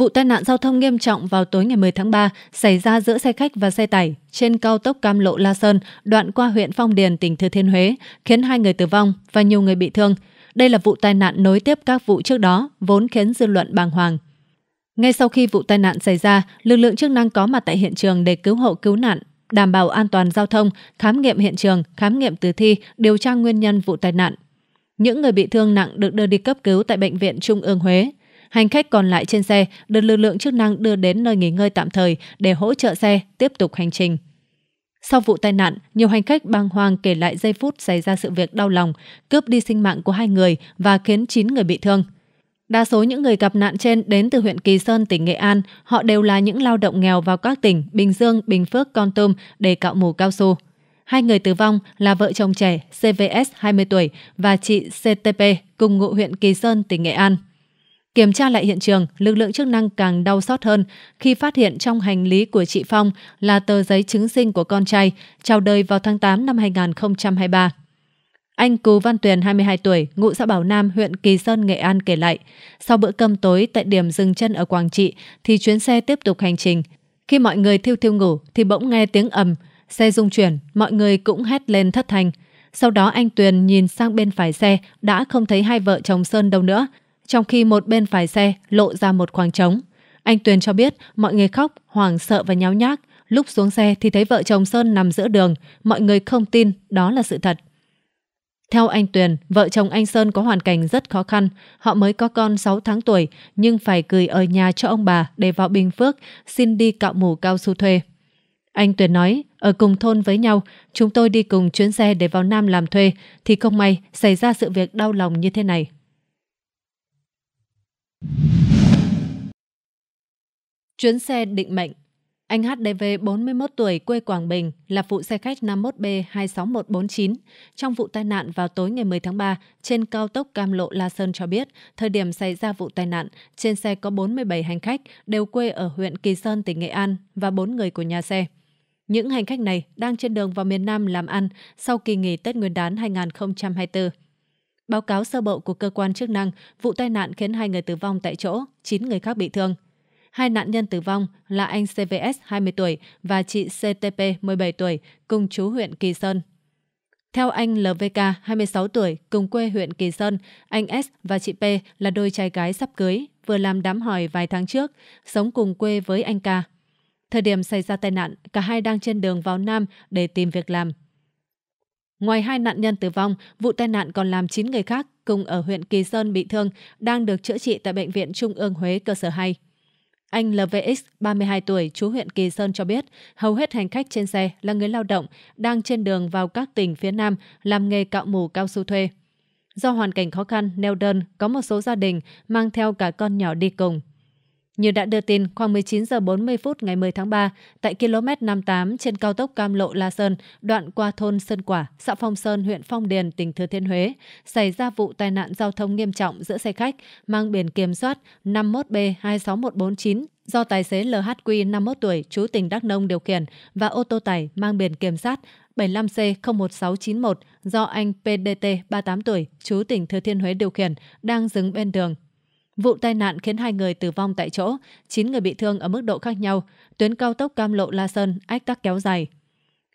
Vụ tai nạn giao thông nghiêm trọng vào tối ngày 10 tháng 3 xảy ra giữa xe khách và xe tải trên cao tốc Cam Lộ La Sơn, đoạn qua huyện Phong Điền, tỉnh Thừa Thiên Huế, khiến hai người tử vong và nhiều người bị thương. Đây là vụ tai nạn nối tiếp các vụ trước đó, vốn khiến dư luận bàng hoàng. Ngay sau khi vụ tai nạn xảy ra, lực lượng chức năng có mặt tại hiện trường để cứu hộ cứu nạn, đảm bảo an toàn giao thông, khám nghiệm hiện trường, khám nghiệm tử thi, điều tra nguyên nhân vụ tai nạn. Những người bị thương nặng được đưa đi cấp cứu tại Bệnh viện Trung ương Huế. Hành khách còn lại trên xe được lực lượng chức năng đưa đến nơi nghỉ ngơi tạm thời để hỗ trợ xe tiếp tục hành trình. Sau vụ tai nạn, nhiều hành khách bàng hoàng kể lại giây phút xảy ra sự việc đau lòng, cướp đi sinh mạng của hai người và khiến 9 người bị thương. Đa số những người gặp nạn trên đến từ huyện Kỳ Sơn, tỉnh Nghệ An. Họ đều là những lao động nghèo vào các tỉnh Bình Dương, Bình Phước, Con Tum để cạo mù cao su. Hai người tử vong là vợ chồng trẻ CVS 20 tuổi và chị CTP cùng ngụ huyện Kỳ Sơn, tỉnh Nghệ An. Kiểm tra lại hiện trường, lực lượng chức năng càng đau xót hơn khi phát hiện trong hành lý của chị Phong là tờ giấy chứng sinh của con trai, chào đời vào tháng 8 năm 2023. Anh Cú Văn Tuyền, 22 tuổi, ngụ xã Bảo Nam, huyện Kỳ Sơn, Nghệ An kể lại, sau bữa cơm tối tại điểm dừng chân ở Quảng Trị thì chuyến xe tiếp tục hành trình. Khi mọi người thiêu thiêu ngủ thì bỗng nghe tiếng ầm, xe rung chuyển, mọi người cũng hét lên thất thanh. Sau đó anh Tuyền nhìn sang bên phải xe đã không thấy hai vợ chồng Sơn đâu nữa, trong khi một bên phải xe lộ ra một khoảng trống. Anh Tuyền cho biết mọi người khóc, hoảng sợ và nháo nhác. Lúc xuống xe thì thấy vợ chồng Sơn nằm giữa đường, mọi người không tin đó là sự thật. Theo anh Tuyền, vợ chồng anh Sơn có hoàn cảnh rất khó khăn. Họ mới có con 6 tháng tuổi nhưng phải gửi ở nhà cho ông bà để vào Bình Phước xin đi cạo mù cao su thuê. Anh Tuyền nói, ở cùng thôn với nhau, chúng tôi đi cùng chuyến xe để vào Nam làm thuê thì không may xảy ra sự việc đau lòng như thế này. Chuyến xe định mệnh anh HDV 41 tuổi quê Quảng Bình là phụ xe khách 51B26149. Trong vụ tai nạn vào tối ngày 10 tháng 3 trên cao tốc Cam Lộ La Sơn cho biết, thời điểm xảy ra vụ tai nạn, trên xe có 47 hành khách đều quê ở huyện Kỳ Sơn, tỉnh Nghệ An và 4 người của nhà xe. Những hành khách này đang trên đường vào miền Nam làm ăn sau kỳ nghỉ Tết Nguyên đán 2024. Báo cáo sơ bộ của cơ quan chức năng, vụ tai nạn khiến hai người tử vong tại chỗ, 9 người khác bị thương. Hai nạn nhân tử vong là anh CVS 20 tuổi và chị CTP 17 tuổi cùng chú huyện Kỳ Sơn. Theo anh LVK 26 tuổi cùng quê huyện Kỳ Sơn, anh S và chị P là đôi trai gái sắp cưới, vừa làm đám hỏi vài tháng trước, sống cùng quê với anh K. Thời điểm xảy ra tai nạn, cả hai đang trên đường vào Nam để tìm việc làm. Ngoài hai nạn nhân tử vong, vụ tai nạn còn làm 9 người khác cùng ở huyện Kỳ Sơn bị thương đang được chữa trị tại Bệnh viện Trung ương Huế cơ sở 2. Anh LVX, 32 tuổi, chú huyện Kỳ Sơn cho biết, hầu hết hành khách trên xe là người lao động đang trên đường vào các tỉnh phía Nam làm nghề cạo mù cao su thuê. Do hoàn cảnh khó khăn, neo đơn, có một số gia đình mang theo cả con nhỏ đi cùng. Như đã đưa tin, khoảng 19 giờ 40 phút ngày 10 tháng 3, tại km 58 trên cao tốc Cam Lộ La Sơn, đoạn qua thôn Sơn Quả, xã Phong Sơn, huyện Phong Điền, tỉnh Thừa Thiên Huế, xảy ra vụ tai nạn giao thông nghiêm trọng giữa xe khách mang biển kiểm soát 51B26149 do tài xế LHQ 51 tuổi, chú tỉnh Đắk Nông điều khiển và ô tô tải mang biển kiểm soát 75C01691 do anh PDT 38 tuổi, chú tỉnh Thừa Thiên Huế điều khiển đang dừng bên đường. Vụ tai nạn khiến hai người tử vong tại chỗ, 9 người bị thương ở mức độ khác nhau, tuyến cao tốc Cam Lộ La Sơn ách tắc kéo dài.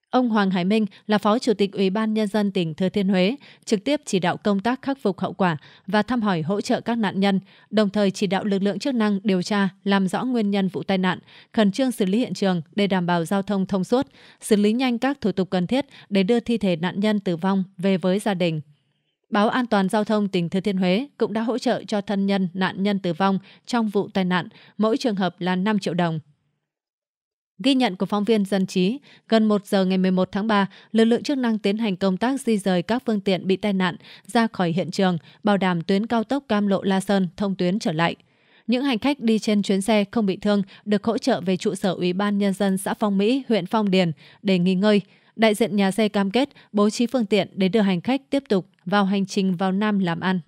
Ông Hoàng Hải Minh là Phó Chủ tịch Ủy ban Nhân dân tỉnh Thừa Thiên Huế, trực tiếp chỉ đạo công tác khắc phục hậu quả và thăm hỏi hỗ trợ các nạn nhân, đồng thời chỉ đạo lực lượng chức năng điều tra, làm rõ nguyên nhân vụ tai nạn, khẩn trương xử lý hiện trường để đảm bảo giao thông thông suốt, xử lý nhanh các thủ tục cần thiết để đưa thi thể nạn nhân tử vong về với gia đình. Báo An toàn Giao thông tỉnh Thừa Thiên Huế cũng đã hỗ trợ cho thân nhân nạn nhân tử vong trong vụ tai nạn, mỗi trường hợp là 5 triệu đồng. Ghi nhận của phóng viên Dân Trí, gần 1 giờ ngày 11 tháng 3, lực lượng chức năng tiến hành công tác di rời các phương tiện bị tai nạn ra khỏi hiện trường, bảo đảm tuyến cao tốc Cam Lộ La Sơn thông tuyến trở lại. Những hành khách đi trên chuyến xe không bị thương được hỗ trợ về trụ sở Ủy ban Nhân dân xã Phong Mỹ, huyện Phong Điền để nghỉ ngơi. Đại diện nhà xe cam kết bố trí phương tiện để đưa hành khách tiếp tục vào hành trình vào Nam làm ăn.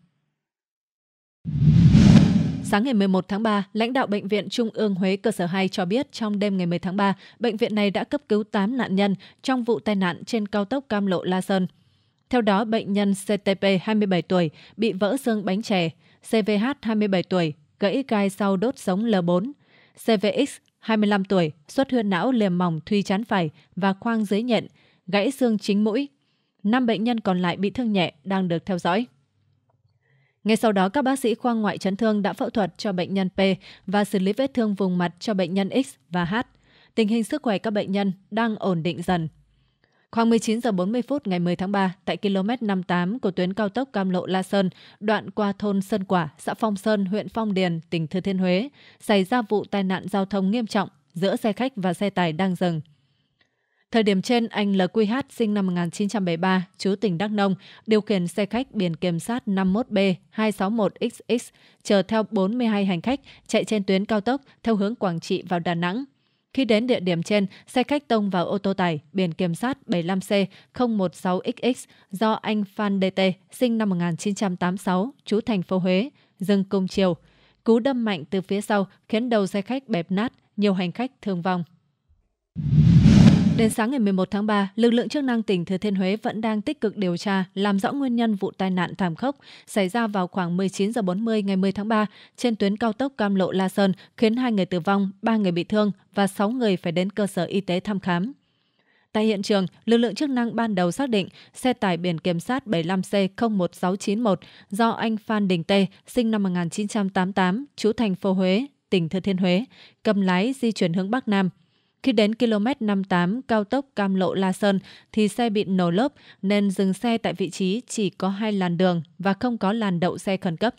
Sáng ngày 11 tháng 3, lãnh đạo Bệnh viện Trung ương Huế cơ sở 2 cho biết trong đêm ngày 10 tháng 3, bệnh viện này đã cấp cứu 8 nạn nhân trong vụ tai nạn trên cao tốc Cam Lộ La Sơn. Theo đó, bệnh nhân CTP 27 tuổi bị vỡ xương bánh chè, CVH 27 tuổi gãy gai sau đốt sống L4. CVX, 25 tuổi, xuất huyết não liềm mỏng thuy chán phải và khoang dưới nhện, gãy xương chính mũi. Năm bệnh nhân còn lại bị thương nhẹ đang được theo dõi. Ngay sau đó, các bác sĩ khoa ngoại chấn thương đã phẫu thuật cho bệnh nhân P và xử lý vết thương vùng mặt cho bệnh nhân X và H. Tình hình sức khỏe các bệnh nhân đang ổn định dần. Khoảng 19 giờ 40 phút ngày 10 tháng 3, tại km 58 của tuyến cao tốc Cam Lộ La Sơn, đoạn qua thôn Sơn Quả, xã Phong Sơn, huyện Phong Điền, tỉnh Thừa Thiên Huế, xảy ra vụ tai nạn giao thông nghiêm trọng giữa xe khách và xe tải đang dừng. Thời điểm trên, anh LQH sinh năm 1973, chú tỉnh Đắk Nông, điều khiển xe khách biển kiểm soát 51B261XX chở theo 42 hành khách chạy trên tuyến cao tốc theo hướng Quảng Trị vào Đà Nẵng. Khi đến địa điểm trên, xe khách tông vào ô tô tải biển kiểm soát 75C016XX do anh Phan DT sinh năm 1986, trú thành phố Huế, dừng cùng chiều. Cú đâm mạnh từ phía sau khiến đầu xe khách bẹp nát, nhiều hành khách thương vong. Đến sáng ngày 11 tháng 3, lực lượng chức năng tỉnh Thừa Thiên Huế vẫn đang tích cực điều tra, làm rõ nguyên nhân vụ tai nạn thảm khốc xảy ra vào khoảng 19 giờ 40 ngày 10 tháng 3 trên tuyến cao tốc Cam Lộ La Sơn, khiến hai người tử vong, ba người bị thương và 6 người phải đến cơ sở y tế thăm khám. Tại hiện trường, lực lượng chức năng ban đầu xác định xe tải biển kiểm soát 75C01691 do anh Phan Đình Tê, sinh năm 1988, trú thành phố Huế, tỉnh Thừa Thiên Huế, cầm lái di chuyển hướng Bắc Nam – khi đến km 58 cao tốc Cam Lộ La Sơn thì xe bị nổ lốp nên dừng xe tại vị trí chỉ có hai làn đường và không có làn đậu xe khẩn cấp.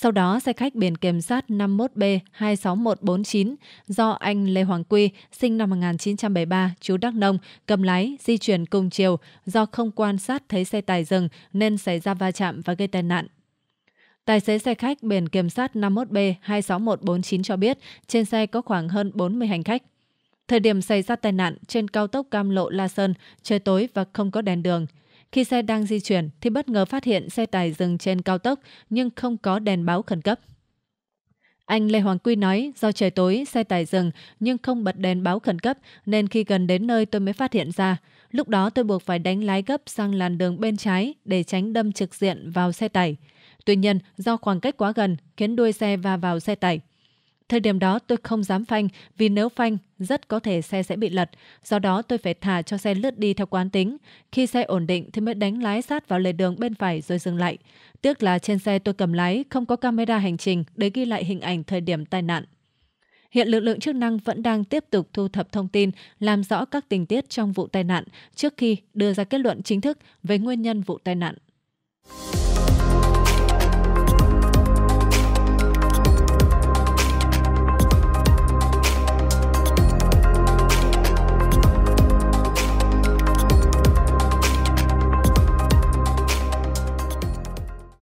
Sau đó, xe khách biển kiểm soát 51B26149 do anh Lê Hoàng Quy, sinh năm 1973, chú Đắk Nông, cầm lái, di chuyển cùng chiều do không quan sát thấy xe tải dừng nên xảy ra va chạm và gây tai nạn. Tài xế xe khách biển kiểm soát 51B26149 cho biết trên xe có khoảng hơn 40 hành khách. Thời điểm xảy ra tai nạn trên cao tốc Cam Lộ La Sơn, trời tối và không có đèn đường. Khi xe đang di chuyển thì bất ngờ phát hiện xe tải dừng trên cao tốc nhưng không có đèn báo khẩn cấp. Anh Lê Hoàng Quy nói do trời tối, xe tải dừng nhưng không bật đèn báo khẩn cấp nên khi gần đến nơi tôi mới phát hiện ra. Lúc đó tôi buộc phải đánh lái gấp sang làn đường bên trái để tránh đâm trực diện vào xe tải. Tuy nhiên, do khoảng cách quá gần khiến đuôi xe va vào xe tải. Thời điểm đó tôi không dám phanh vì nếu phanh rất có thể xe sẽ bị lật. Do đó tôi phải thả cho xe lướt đi theo quán tính. Khi xe ổn định thì mới đánh lái sát vào lề đường bên phải rồi dừng lại. Tiếc là trên xe tôi cầm lái không có camera hành trình để ghi lại hình ảnh thời điểm tai nạn. Hiện lực lượng chức năng vẫn đang tiếp tục thu thập thông tin, làm rõ các tình tiết trong vụ tai nạn trước khi đưa ra kết luận chính thức về nguyên nhân vụ tai nạn.